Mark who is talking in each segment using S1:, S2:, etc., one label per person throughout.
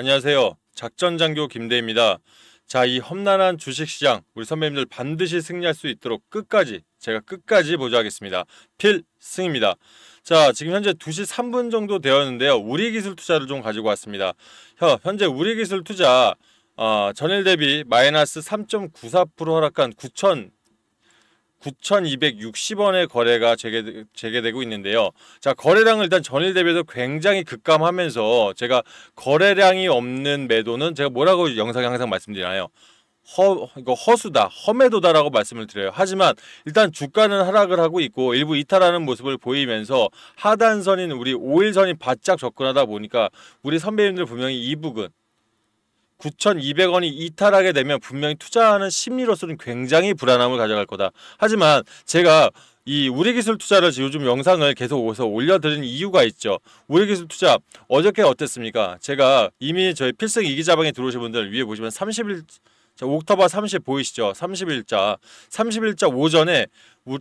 S1: 안녕하세요. 작전장교 김대입니다. 자, 이 험난한 주식시장 우리 선배님들 반드시 승리할 수 있도록 끝까지 제가 끝까지 보조하겠습니다. 필승입니다. 자, 지금 현재 2시 3분 정도 되었는데요. 우리 기술 투자를 좀 가지고 왔습니다. 현재 우리 기술 투자 어, 전일 대비 마이너스 3.94% 하락한 9천 9,260원의 거래가 재개, 재개되고 있는데요. 자, 거래량을 일단 전일 대비해서 굉장히 급감하면서 제가 거래량이 없는 매도는 제가 뭐라고 영상에 항상 말씀드리나요? 허, 이거 허수다, 험해도다라고 말씀을 드려요. 하지만 일단 주가는 하락을 하고 있고 일부 이탈하는 모습을 보이면서 하단선인 우리 5일선이 바짝 접근하다 보니까 우리 선배님들 분명히 이 부분 9,200원이 이탈하게 되면 분명히 투자하는 심리로서는 굉장히 불안함을 가져갈 거다. 하지만 제가 이 우리 기술 투자를 요즘 영상을 계속 오서 올려드린 이유가 있죠. 우리 기술 투자 어저께 어땠습니까? 제가 이미 저희 필승 이기자방에 들어오신 분들 위에 보시면 30일 자, 옥터바 30 보이시죠? 30일자 30일자 오전에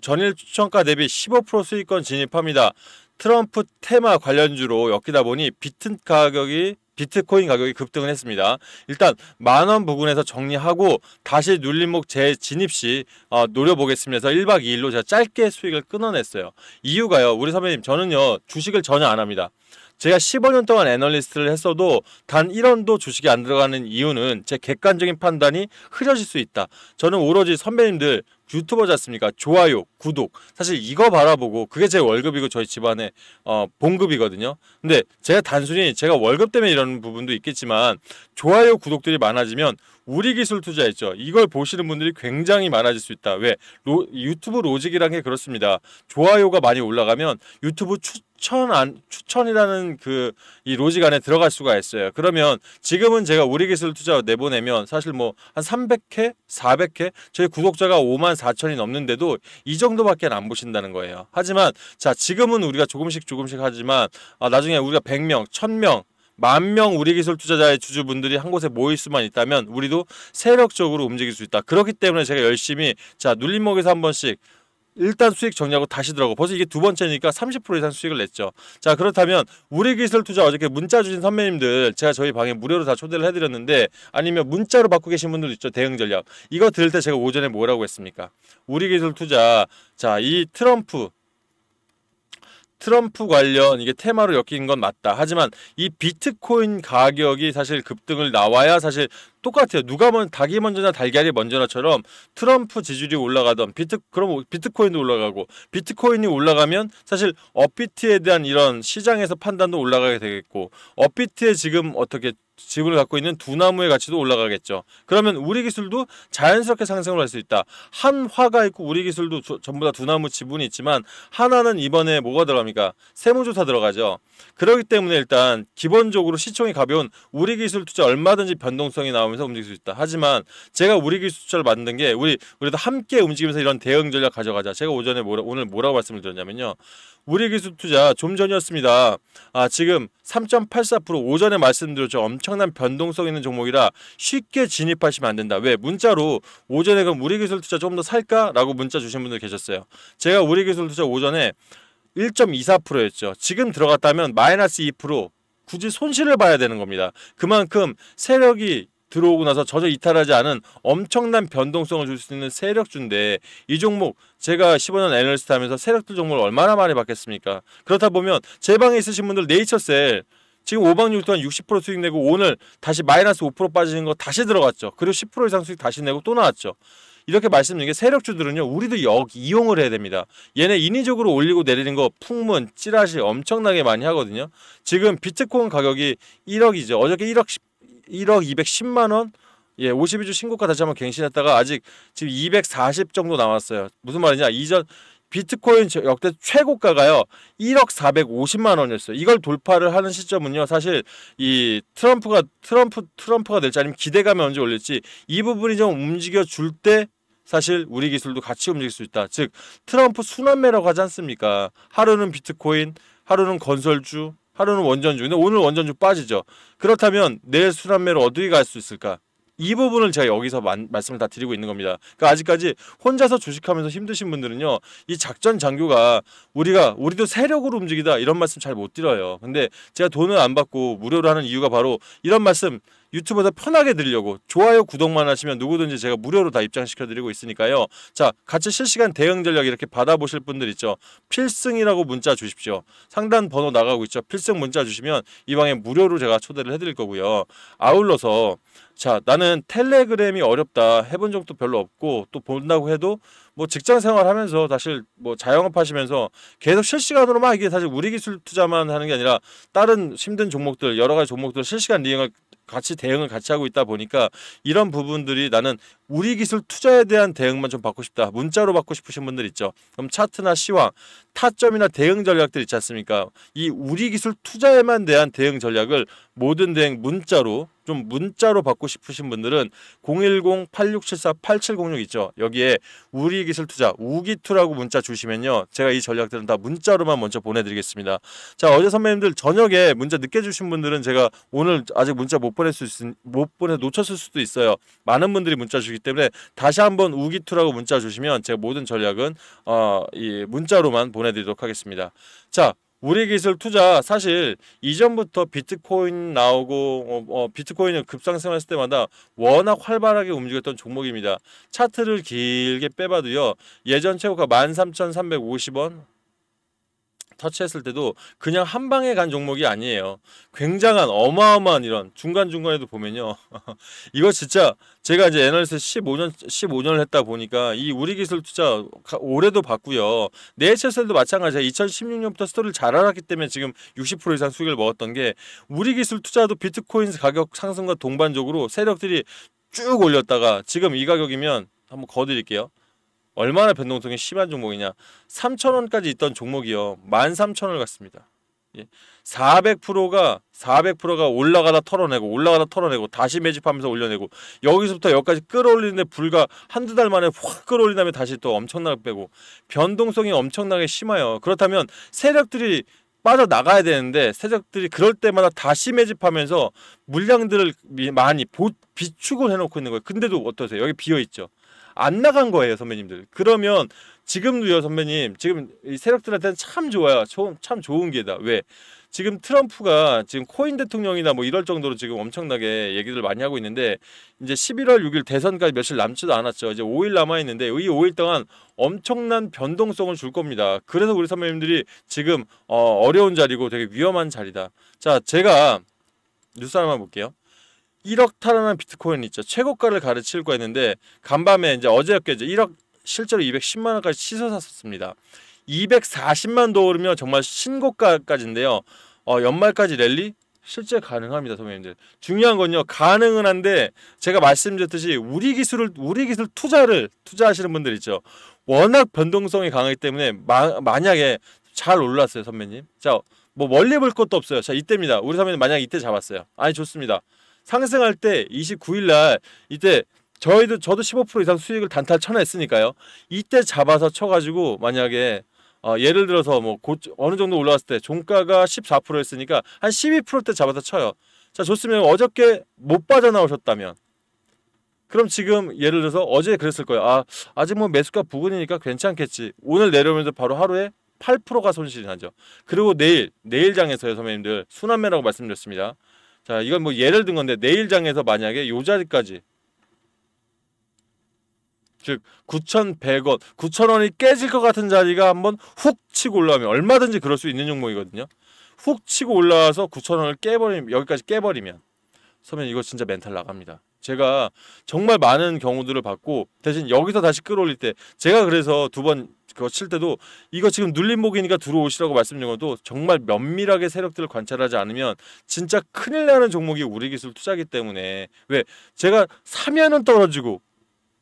S1: 전일 추천가 대비 15% 수익권 진입합니다. 트럼프 테마 관련주로 엮이다 보니 비트 가격이 비트코인 가격이 급등을 했습니다. 일단 만원 부근에서 정리하고 다시 눌림목 재진입 시 어, 노려보겠습니다. 1박 2일로 제가 짧게 수익을 끊어냈어요. 이유가요. 우리 선배님 저는요 주식을 전혀 안 합니다. 제가 15년 동안 애널리스트를 했어도 단 1원도 주식이 안 들어가는 이유는 제 객관적인 판단이 흐려질 수 있다. 저는 오로지 선배님들 유튜버지 않습니까? 좋아요, 구독. 사실 이거 바라보고 그게 제 월급이고 저희 집안의 어, 봉급이거든요. 근데 제가 단순히 제가 월급 때문에 이런 부분도 있겠지만 좋아요, 구독들이 많아지면 우리 기술 투자했죠. 이걸 보시는 분들이 굉장히 많아질 수 있다. 왜? 로, 유튜브 로직이란 게 그렇습니다. 좋아요가 많이 올라가면 유튜브 추 천 안 추천이라는 그 이 로직 안에 들어갈 수가 있어요. 그러면 지금은 제가 우리 기술 투자 내보내면 사실 뭐 한 300회, 400회 저희 구독자가 5만 4천이 넘는데도 이 정도밖에 안 보신다는 거예요. 하지만 자 지금은 우리가 조금씩 조금씩 하지만 아, 나중에 우리가 100명, 1000명 만명 우리 기술 투자자의 주주분들이 한 곳에 모일 수만 있다면 우리도 세력적으로 움직일 수 있다. 그렇기 때문에 제가 열심히 자 눌림목에서 한 번씩 일단 수익 정리하고 다시 들어가고 벌써 이게 두 번째니까 30% 이상 수익을 냈죠. 자 그렇다면 우리 기술 투자 어저께 문자 주신 선배님들 제가 저희 방에 무료로 다 초대를 해드렸는데 아니면 문자로 받고 계신 분들 있죠 대응 전략 이거 들을 때 제가 오전에 뭐라고 했습니까? 우리 기술 투자 자 이 트럼프 트럼프 관련 이게 테마로 엮인 건 맞다. 하지만 이 비트코인 가격이 사실 급등을 나와야 사실 똑같아요. 누가 먼 닭이 먼저냐 달걀이 먼저냐처럼 트럼프 지지율이 올라가던 비트 그럼 비트코인도 올라가고 비트코인이 올라가면 사실 업비트에 대한 이런 시장에서 판단도 올라가게 되겠고 업비트에 지금 어떻게 지분을 갖고 있는 두나무의 가치도 올라가겠죠. 그러면 우리 기술도 자연스럽게 상승을 할 수 있다. 한 화가 있고 우리 기술도 조, 전부 다 두 나무 지분이 있지만 하나는 이번에 뭐가 들어갑니까? 세무조사 들어가죠. 그렇기 때문에 일단 기본적으로 시총이 가벼운 우리 기술 투자 얼마든지 변동성이 나오 면서 움직일 수 있다. 하지만 제가 우리 기술 투자를 만든 게 우리 우리도 함께 움직이면서 이런 대응 전략 가져가자. 제가 오전에 뭐라, 오늘 뭐라고 말씀을 드렸냐면요. 우리 기술 투자 좀 전이었습니다. 아, 지금 3.84% 오전에 말씀드렸죠. 엄청난 변동성 있는 종목이라 쉽게 진입하시면 안 된다. 왜? 문자로 오전에 그럼 우리 기술 투자 좀 더 살까? 라고 문자 주신 분들 계셨어요. 제가 우리 기술 투자 오전에 1.24%였죠. 지금 들어갔다면 마이너스 2% 굳이 손실을 봐야 되는 겁니다. 그만큼 세력이 들어오고 나서 전혀 이탈하지 않은 엄청난 변동성을 줄 수 있는 세력주인데 이 종목 제가 15년 애널리스트 하면서 세력들 종목을 얼마나 많이 받겠습니까? 그렇다 보면 제 방에 있으신 분들 네이처셀 지금 5박 6일 동안 60% 수익 내고 오늘 다시 마이너스 5% 빠지는 거 다시 들어갔죠. 그리고 10% 이상 수익 다시 내고 또 나왔죠. 이렇게 말씀드린 게 세력주들은요 우리도 역 이용을 해야 됩니다. 얘네 인위적으로 올리고 내리는 거 풍문 찌라시 엄청나게 많이 하거든요. 지금 비트코인 가격이 1억이죠. 어저께 1억 10, 1억 210만 원 예, 52주 신고가 다시 한번 갱신했다가 아직 지금 240 정도 남았어요. 무슨 말이냐? 이전 비트코인 역대 최고가가요. 1억 450만 원이었어요. 이걸 돌파를 하는 시점은요. 사실 이 트럼프가 트럼프 트럼프가 될지 아니면 기대감이 언제 올릴지 이 부분이 좀 움직여 줄 때 사실 우리 기술도 같이 움직일 수 있다. 즉 트럼프 순환매라고 하지 않습니까? 하루는 비트코인, 하루는 건설주, 하루는 원전주. 근데 오늘 원전주 빠지죠. 그렇다면 내일 순환매로 어디에 갈수 있을까? 이 부분을 제가 여기서 만, 말씀을 다 드리고 있는 겁니다. 그러니까 아직까지 혼자서 주식하면서 힘드신 분들은요, 이 작전 장교가 우리가 우리도 세력으로 움직이다 이런 말씀 잘 못 드려요. 근데 제가 돈을 안 받고 무료로 하는 이유가 바로 이런 말씀 유튜브에서 편하게 들려고 좋아요 구독만 하시면 누구든지 제가 무료로 다 입장시켜 드리고 있으니까요. 자 같이 실시간 대응 전략 이렇게 받아보실 분들 있죠. 필승이라고 문자 주십시오. 상단 번호 나가고 있죠. 필승 문자 주시면 이 방에 무료로 제가 초대를 해드릴 거고요. 아울러서 자 나는 텔레그램이 어렵다 해본 적도 별로 없고 또 본다고 해도 뭐 직장 생활하면서 사실 뭐 자영업 하시면서 계속 실시간으로 막 이게 사실 우리 기술 투자만 하는 게 아니라 다른 힘든 종목들 여러 가지 종목들 실시간 리행을 같이 대응을 같이 하고 있다 보니까 이런 부분들이 나는 우리 기술 투자에 대한 대응만 좀 받고 싶다. 문자로 받고 싶으신 분들 있죠. 그럼 차트나 시황, 타점이나 대응 전략들 있지 않습니까? 이 우리 기술 투자에만 대한 대응 전략을 모든 대응 문자로 좀 문자로 받고 싶으신 분들은 010-8674-8706 있죠. 여기에 우리 기술 투자 우기투라고 문자 주시면요. 제가 이 전략들은 다 문자로만 먼저 보내드리겠습니다. 자 어제 선배님들 저녁에 문자 늦게 주신 분들은 제가 오늘 아직 문자 못 보낼 수 있, 못 보내 놓쳤을 수도 있어요. 많은 분들이 문자 주기 때문에 다시 한번 우기투라고 문자 주시면 제가 모든 전략은 어, 이 문자로만 보내 드리도록 하겠습니다. 자 우리 기술 투자 사실 이전부터 비트코인 나오고 어, 어, 비트코인이 급상승했을 때마다 워낙 활발하게 움직였던 종목입니다. 차트를 길게 빼봐도요. 예전 최고가 13,350원 터치했을 때도 그냥 한 방에 간 종목이 아니에요. 굉장한 어마어마한 이런 중간중간에도 보면요. 이거 진짜 제가 이제 애널리스 15년 15년을 했다 보니까 이 우리 기술 투자 올해도 봤고요. 네이처셀도 마찬가지야. 2016년부터 스토리를 잘 알았기 때문에 지금 60% 이상 수익을 먹었던 게 우리 기술 투자도 비트코인 가격 상승과 동반적으로 세력들이 쭉 올렸다가 지금 이 가격이면 한번 거 드릴게요. 얼마나 변동성이 심한 종목이냐. 3천원까지 있던 종목이요. 13,000원을 갔습니다. 예. 400%가 400%가 올라가다 털어내고 올라가다 털어내고 다시 매집하면서 올려내고 여기서부터 여기까지 끌어올리는데 불과 한두 달 만에 확 끌어올린 다음에 다시 또 엄청나게 빼고 변동성이 엄청나게 심해요. 그렇다면 세력들이 빠져나가야 되는데 세력들이 그럴 때마다 다시 매집하면서 물량들을 많이 비축을 해놓고 있는 거예요. 근데도 어떠세요? 여기 비어있죠. 안 나간 거예요, 선배님들. 그러면 지금도요, 선배님. 지금 이 세력들한테는 참 좋아요. 참 좋은 게다. 왜? 지금 트럼프가 지금 코인 대통령이나 뭐 이럴 정도로 지금 엄청나게 얘기를 많이 하고 있는데 이제 11월 6일 대선까지 며칠 남지도 않았죠. 이제 5일 남아 있는데 이 5일 동안 엄청난 변동성을 줄 겁니다. 그래서 우리 선배님들이 지금 어, 어려운 자리고 되게 위험한 자리다. 자, 제가 뉴스 하나만 볼게요. 1억 탈환한 비트코인 있죠. 최고가를 가르칠 거였는데 간밤에 이제 어제였겠죠. 1억 실제로 210만 원까지 치서 샀었습니다. 240만 더 오르면 정말 신고가까지인데요. 어, 연말까지 랠리 실제 가능합니다, 선배님들. 중요한 건요, 가능은 한데 제가 말씀드렸듯이 우리 기술을 우리 기술 투자를 투자하시는 분들 있죠. 워낙 변동성이 강하기 때문에 마, 만약에 잘 올랐어요, 선배님. 자, 뭐 멀리 볼 것도 없어요. 자, 이때입니다. 우리 선배님 만약 이때 잡았어요. 아니 좋습니다. 상승할 때 29일 날 이때 저희도 저도 15% 이상 수익을 단타 쳐냈으니까요. 이때 잡아서 쳐가지고 만약에 어, 예를 들어서 뭐 고, 어느 정도 올라왔을 때 종가가 14%였으니까 한 12%대 잡아서 쳐요. 자 좋으면 어저께 못 빠져나오셨다면 그럼 지금 예를 들어서 어제 그랬을 거예요. 아 아직 뭐 매수가 부근이니까 괜찮겠지. 오늘 내려오면서 바로 하루에 8%가 손실이 나죠. 그리고 내일 내일 장에서요 선배님들 순환매라고 말씀드렸습니다. 자, 이건 뭐 예를 든 건데 내일장에서 만약에 요 자리까지 즉 9,100원, 9,000원이 깨질 것 같은 자리가 한번 훅 치고 올라오면 얼마든지 그럴 수 있는 종목이거든요. 훅 치고 올라와서 9,000원을 깨버리면 여기까지 깨버리면 선배님 이거 진짜 멘탈 나갑니다. 제가 정말 많은 경우들을 봤고 대신 여기서 다시 끌어올릴 때 제가 그래서 두번 그 거칠 때도 이거 지금 눌림목이니까 들어오시라고 말씀드린 것도 정말 면밀하게 세력들을 관찰하지 않으면 진짜 큰일 나는 종목이 우리 기술 투자기 때문에 왜 제가 사면은 떨어지고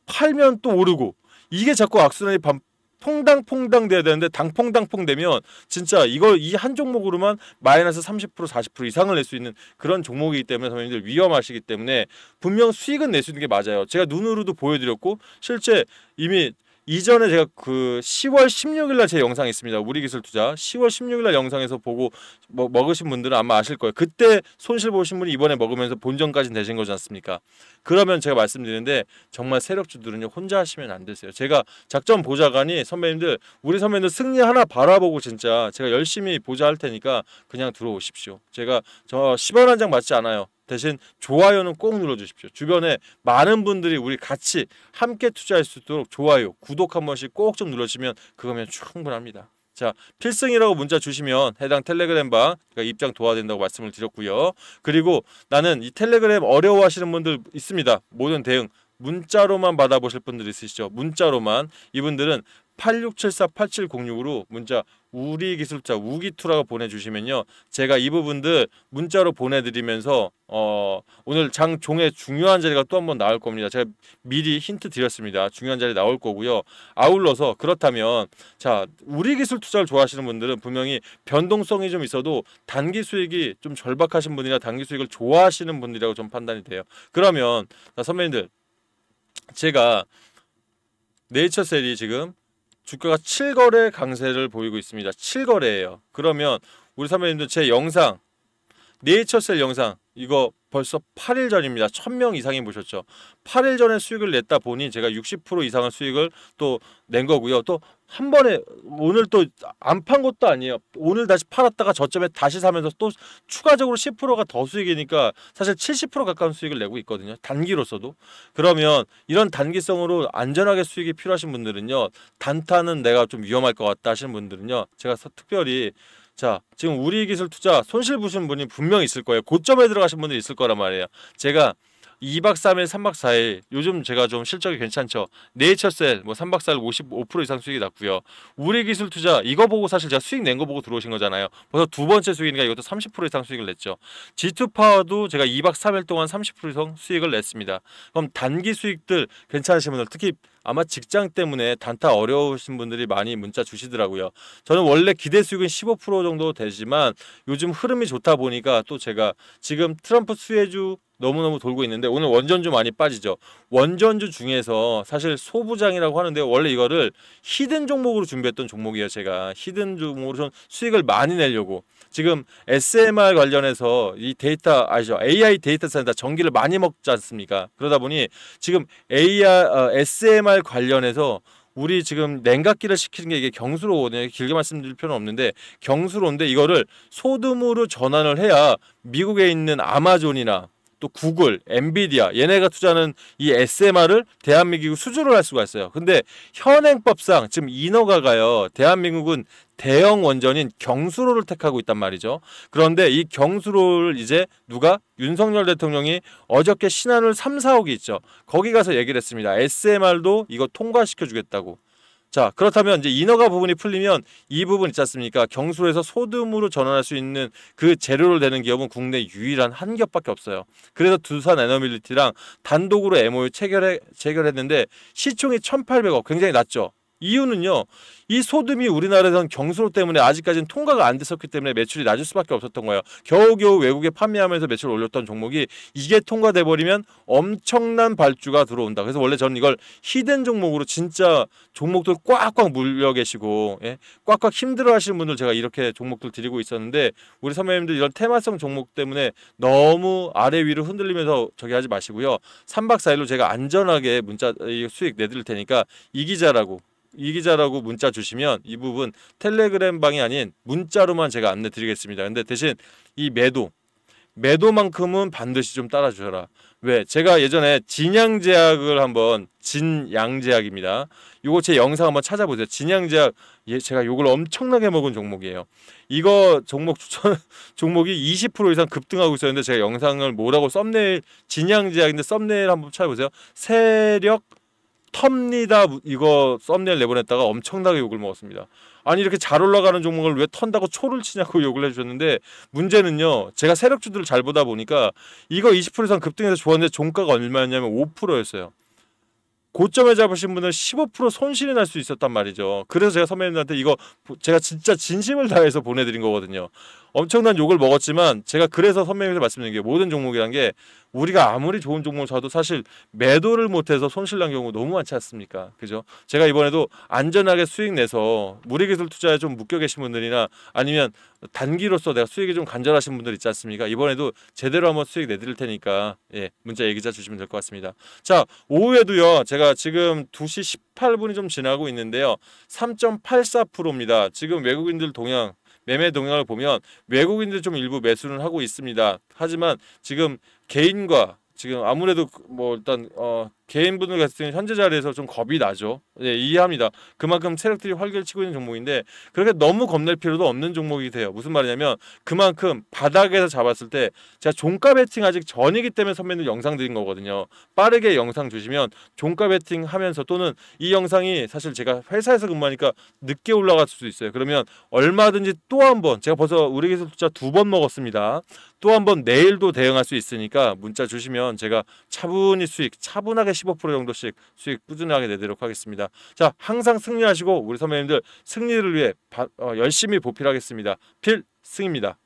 S1: 팔면 또 오르고 이게 자꾸 악순환이 반, 퐁당퐁당 돼야 되는데 당퐁당퐁 되면 진짜 이걸 이 한 종목으로만 마이너스 30% 40% 이상을 낼 수 있는 그런 종목이기 때문에 선생님들 위험하시기 때문에 분명 수익은 낼 수 있는 게 맞아요. 제가 눈으로도 보여드렸고 실제 이미 이전에 제가 그 10월 16일 날 제 영상이 있습니다. 우리 기술 투자 10월 16일 날 영상에서 보고 뭐 먹으신 분들은 아마 아실 거예요. 그때 손실 보신 분이 이번에 먹으면서 본전까지 되신 거지 않습니까? 그러면 제가 말씀드리는데 정말 세력주들은요 혼자 하시면 안 되세요. 제가 작전 보좌관이 선배님들 우리 선배님들 승리 하나 바라보고 진짜 제가 열심히 보좌 할 테니까 그냥 들어오십시오. 제가 저 10원 한 장 맞지 않아요. 대신 좋아요는 꼭 눌러주십시오. 주변에 많은 분들이 우리 같이 함께 투자할 수 있도록 좋아요, 구독 한 번씩 꼭 좀 눌러주시면 그거면 충분합니다. 자 필승이라고 문자 주시면 해당 텔레그램방 입장 도와된다고 말씀을 드렸고요. 그리고 나는 이 텔레그램 어려워하시는 분들 있습니다. 모든 대응 문자로만 받아보실 분들 있으시죠? 문자로만 이분들은 8674-8706으로 문자 우리 기술자 우기투라고 보내주시면요. 제가 이 부분들 문자로 보내드리면서 어 오늘 장종의 중요한 자리가 또 한 번 나올 겁니다. 제가 미리 힌트 드렸습니다. 중요한 자리 나올 거고요. 아울러서 그렇다면 자 우리 기술 투자를 좋아하시는 분들은 분명히 변동성이 좀 있어도 단기 수익이 좀 절박하신 분이나 단기 수익을 좋아하시는 분들이라고 좀 판단이 돼요. 그러면 자 선배님들 제가 네이처셀이 지금 주가가 7거래 강세를 보이고 있습니다. 7거래예요. 그러면 우리 선배님들 제 영상 네이처셀 영상 이거 벌써 8일 전입니다. 1000명 이상이 보셨죠. 8일 전에 수익을 냈다 보니 제가 60% 이상의 수익을 또 낸 거고요. 또 한 번에 오늘 또 안 판 것도 아니에요. 오늘 다시 팔았다가 저점에 다시 사면서 또 추가적으로 10%가 더 수익이니까 사실 70% 가까운 수익을 내고 있거든요. 단기로서도. 그러면 이런 단기성으로 안전하게 수익이 필요하신 분들은요. 단타는 내가 좀 위험할 것 같다 하시는 분들은요. 제가 특별히 자, 지금 우리 기술 투자 손실 보신 분이 분명 있을 거예요. 고점에 들어가신 분들이 있을 거란 말이에요. 제가 2박 3일, 3박 4일 요즘 제가 좀 실적이 괜찮죠. 네이처셀 뭐 3박 4일 55% 이상 수익이 났고요. 우리 기술 투자 이거 보고 사실 제가 수익 낸 거 보고 들어오신 거잖아요. 벌써 두 번째 수익이니까 이것도 30% 이상 수익을 냈죠. G2 파워도 제가 2박 3일 동안 30% 이상 수익을 냈습니다. 그럼 단기 수익들 괜찮으신 분들 특히 아마 직장 때문에 단타 어려우신 분들이 많이 문자 주시더라고요. 저는 원래 기대 수익은 15% 정도 되지만 요즘 흐름이 좋다 보니까 또 제가 지금 트럼프 수혜주 너무너무 돌고 있는데 오늘 원전주 많이 빠지죠. 원전주 중에서 사실 소부장이라고 하는데 원래 이거를 hidden 종목으로 준비했던 종목이에요. 제가 hidden 종목으로 좀 수익을 많이 내려고 지금 SMR 관련해서 이 데이터 아시죠? AI 데이터 센터 전기를 많이 먹지 않습니까? 그러다 보니 지금 AI 어, SMR 관련해서 우리 지금 냉각기를 시키는 게 이게 경수로거든요. 길게 말씀드릴 필요는 없는데 경수로인데 이거를 소듐으로 전환을 해야 미국에 있는 아마존이나 또 구글, 엔비디아 얘네가 투자하는 이 SMR을 대한민국이 수주를 할 수가 있어요. 근데 현행법상 지금 인허가가요. 대한민국은 대형 원전인 경수로를 택하고 있단 말이죠. 그런데 이 경수로를 이제 누가 윤석열 대통령이 어저께 신한을 3, 4억이 있죠. 거기 가서 얘기를 했습니다. SMR도 이거 통과시켜 주겠다고. 자 그렇다면 이제 인허가 부분이 풀리면 이 부분 있지 않습니까? 경수로에서 소듬으로 전환할 수 있는 그 재료를 내는 기업은 국내 유일한 한 기업밖에 없어요. 그래서 두산 에너빌리티랑 단독으로 MOU 체결해 체결했는데 시총이 1,800억 굉장히 낮죠. 이유는요. 이 소듬이 우리나라에선 경수로 때문에 아직까지는 통과가 안 됐었기 때문에 매출이 낮을 수밖에 없었던 거예요. 겨우겨우 외국에 판매하면서 매출을 올렸던 종목이 이게 통과돼 버리면 엄청난 발주가 들어온다. 그래서 원래 저는 이걸 히든 종목으로 진짜 종목들 꽉꽉 물려 계시고 예? 꽉꽉 힘들어 하시는 분들 제가 이렇게 종목들 드리고 있었는데 우리 선배님들 이런 테마성 종목 때문에 너무 아래 위로 흔들리면서 저기 하지 마시고요. 3박 4일로 제가 안전하게 문자 수익 내드릴 테니까 이 기자라고 이 기자라고 문자 주시면 이 부분 텔레그램 방이 아닌 문자로만 제가 안내 드리겠습니다. 근데 대신 이 매도 매도만큼은 반드시 좀 따라 주셔라. 왜? 제가 예전에 진양제약을 한번 진양제약입니다. 요거 제 영상 한번 찾아보세요. 진양제약 예, 제가 요걸 엄청나게 먹은 종목이에요. 이거 종목 추천 종목이 20% 이상 급등하고 있었는데 제가 영상을 뭐라고 썸네일 진양제약인데 썸네일 한번 찾아보세요. 세력 텁니다 이거 썸네일 내보냈다가 엄청나게 욕을 먹었습니다. 아니 이렇게 잘 올라가는 종목을 왜 턴다고 초를 치냐고 욕을 해주셨는데 문제는요 제가 세력주들을 잘 보다 보니까 이거 20% 이상 급등해서 좋았는데 종가가 얼마였냐면 5%였어요. 고점에 잡으신 분은 15% 손실이 날 수 있었단 말이죠. 그래서 제가 선배님들한테 이거 보- 제가 진짜 진심을 다해서 보내드린 거거든요. 엄청난 욕을 먹었지만 제가 그래서 선배님한테 말씀드린 게 모든 종목이란 게 우리가 아무리 좋은 종목을 사도 사실 매도를 못해서 손실 난 경우 너무 많지 않습니까? 그죠? 제가 이번에도 안전하게 수익 내서 무리기술 투자에 좀 묶여 계신 분들이나 아니면 단기로서 내가 수익이 좀 간절하신 분들 있지 않습니까? 이번에도 제대로 한번 수익 내드릴 테니까 예, 문자 얘기 자 주시면 될 것 같습니다. 자, 오후에도요. 제가 지금 2시 18분이 좀 지나고 있는데요. 3.84%입니다. 지금 외국인들 동향 매매 동향을 보면 외국인들 좀 일부 매수는 하고 있습니다. 하지만 지금 개인과 지금 아무래도 그- 뭐 일단 어 개인분들 같은 경우는 현재 자리에서 좀 겁이 나죠. 예, 이해합니다. 그만큼 세력들이 활개치고 있는 종목인데 그렇게 너무 겁낼 필요도 없는 종목이 돼요. 무슨 말이냐면 그만큼 바닥에서 잡았을 때 제가 종가 베팅 아직 전이기 때문에 선배님 영상 드린 거거든요. 빠르게 영상 주시면 종가 베팅 하면서 또는 이 영상이 사실 제가 회사에서 근무하니까 늦게 올라갈 수도 있어요. 그러면 얼마든지 또 한 번 제가 벌써 우리 기술 투자 두 번 먹었습니다. 또 한 번 내일도 대응할 수 있으니까 문자 주시면 제가 차분히 수익 차분하게 15% 정도씩 수익 꾸준하게 내도록 하겠습니다. 자 항상 승리하시고 우리 선배님들 승리를 위해 바- 어, 열심히 보필하겠습니다. 필 승입니다.